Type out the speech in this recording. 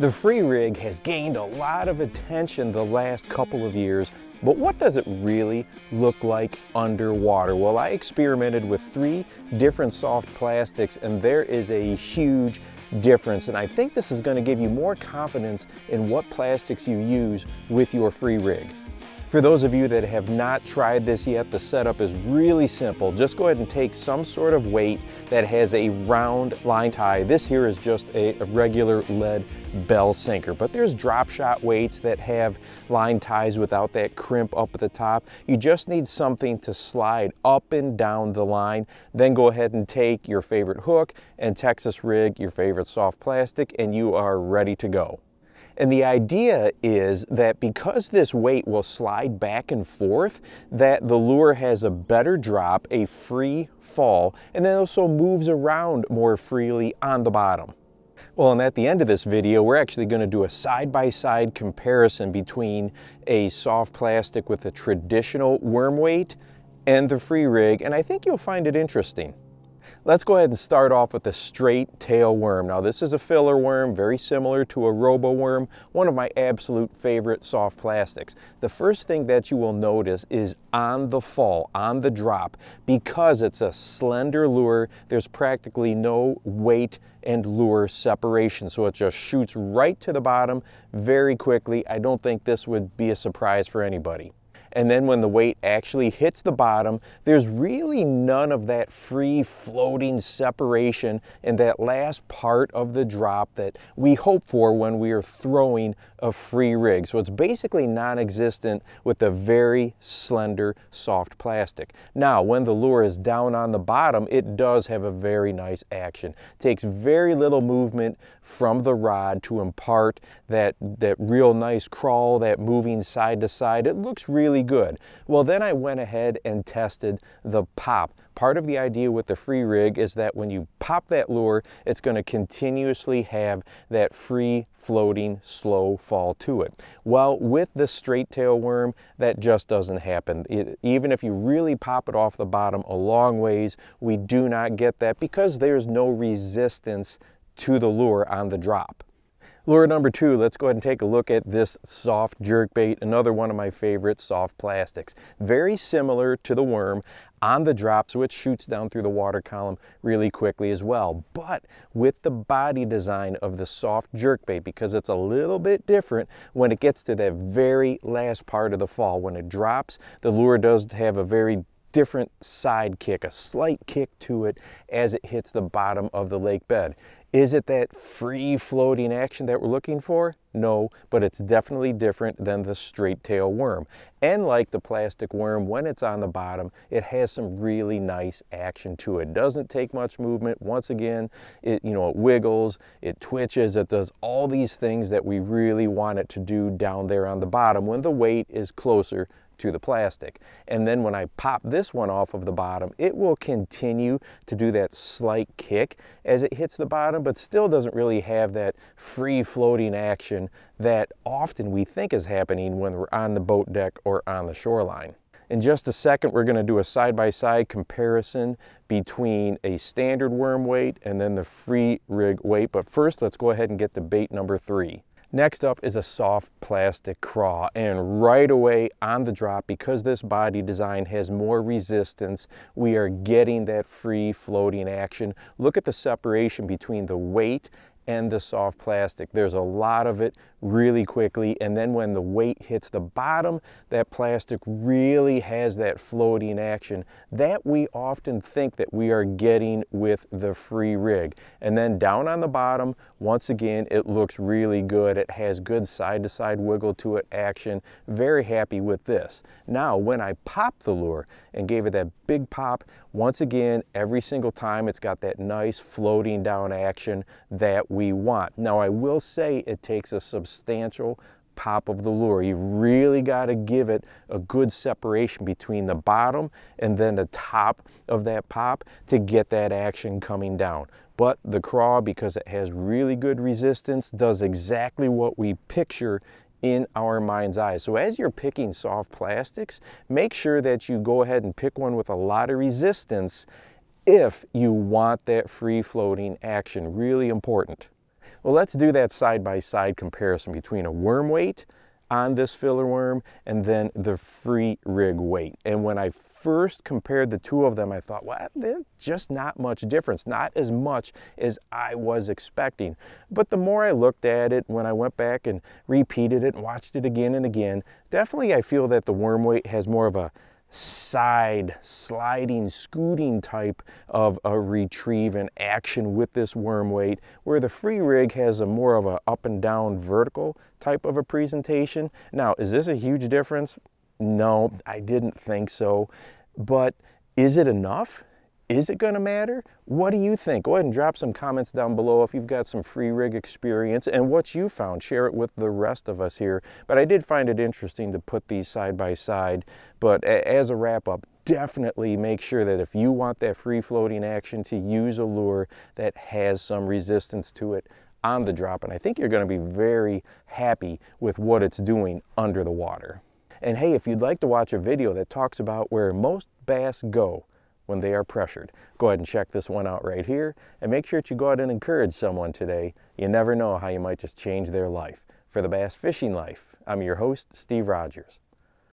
The free rig has gained a lot of attention the last couple of years, but what does it really look like underwater? Well, I experimented with three different soft plastics and there is a huge difference. And I think this is gonna give you more confidence in what plastics you use with your free rig. For those of you that have not tried this yet, the setup is really simple. Just go ahead and take some sort of weight that has a round line tie. This here is just a, regular lead bell sinker, but there's drop shot weights that have line ties without that crimp up at the top. You just need something to slide up and down the line. Then go ahead and take your favorite hook and Texas rig, your favorite soft plastic, and you are ready to go. And the idea is that because this weight will slide back and forth, that the lure has a better drop, a free fall, and then also moves around more freely on the bottom. Well, and at the end of this video, we're actually going to do a side-by-side -side comparison between a soft plastic with a traditional worm weight and the free rig, and I think you'll find it interesting. Let's go ahead and start off with a straight tail worm. Now this is a filler worm, very similar to a robo worm, one of my absolute favorite soft plastics. The first thing that you will notice is on the fall, on the drop, because it's a slender lure, there's practically no weight and lure separation. So it just shoots right to the bottom very quickly. I don't think this would be a surprise for anybody and then when the weight actually hits the bottom, there's really none of that free floating separation in that last part of the drop that we hope for when we are throwing a free rig. So it's basically non-existent with a very slender soft plastic. Now, when the lure is down on the bottom, it does have a very nice action. It takes very little movement from the rod to impart that, that real nice crawl, that moving side to side. It looks really good. Well, then I went ahead and tested the pop. Part of the idea with the free rig is that when you pop that lure, it's going to continuously have that free floating slow fall to it. Well, with the straight tail worm, that just doesn't happen. It, even if you really pop it off the bottom a long ways, we do not get that because there's no resistance to the lure on the drop. Lure number two, let's go ahead and take a look at this soft jerk bait, another one of my favorite soft plastics. Very similar to the worm on the drop, so it shoots down through the water column really quickly as well. But with the body design of the soft jerk bait, because it's a little bit different when it gets to that very last part of the fall. When it drops, the lure does have a very different side kick, a slight kick to it as it hits the bottom of the lake bed. Is it that free floating action that we're looking for? No, but it's definitely different than the straight tail worm. And like the plastic worm, when it's on the bottom, it has some really nice action to it. Doesn't take much movement. Once again, it, you know, it wiggles, it twitches, it does all these things that we really want it to do down there on the bottom when the weight is closer to the plastic. And then when I pop this one off of the bottom, it will continue to do that slight kick as it hits the bottom, but still doesn't really have that free floating action that often we think is happening when we're on the boat deck or on the shoreline. In just a second, we're going to do a side-by-side -side comparison between a standard worm weight and then the free rig weight. But first, let's go ahead and get the bait number three. Next up is a soft plastic craw and right away on the drop because this body design has more resistance we are getting that free floating action. Look at the separation between the weight and the soft plastic. There's a lot of it really quickly and then when the weight hits the bottom that plastic really has that floating action. That we often think that we are getting with the free rig. And then down on the bottom once again it looks really good. It has good side to side wiggle to it action. Very happy with this. Now when I popped the lure and gave it that big pop once again every single time it's got that nice floating down action that we want now I will say it takes a substantial pop of the lure. You've really got to give it a good separation between the bottom and then the top of that pop to get that action coming down. But the craw, because it has really good resistance, does exactly what we picture in our mind's eye. So as you're picking soft plastics, make sure that you go ahead and pick one with a lot of resistance if you want that free floating action. Really important. Well, let's do that side-by-side -side comparison between a worm weight on this filler worm and then the free rig weight. And when I first compared the two of them, I thought, well, there's just not much difference, not as much as I was expecting. But the more I looked at it, when I went back and repeated it and watched it again and again, definitely I feel that the worm weight has more of a side sliding scooting type of a retrieve and action with this worm weight where the free rig has a more of a up and down vertical type of a presentation. Now is this a huge difference? No i didn't think so. But is it enough is it going to matter? What do you think? Go ahead and drop some comments down below if you've got some free rig experience and what you found. Share it with the rest of us here. But I did find it interesting to put these side by side. But as a wrap up, definitely make sure that if you want that free floating action to use a lure that has some resistance to it on the drop. And I think you're going to be very happy with what it's doing under the water. And hey, if you'd like to watch a video that talks about where most bass go, when they are pressured. Go ahead and check this one out right here and make sure that you go out and encourage someone today. You never know how you might just change their life. For the Bass Fishing Life, I'm your host, Steve Rogers.